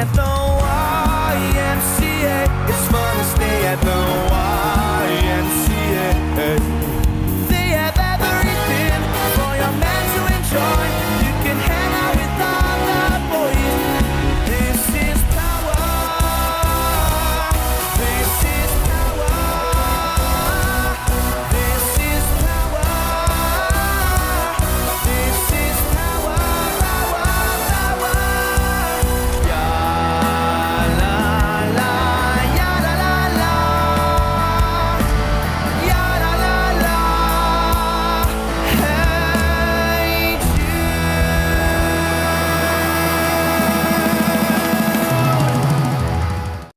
anthem.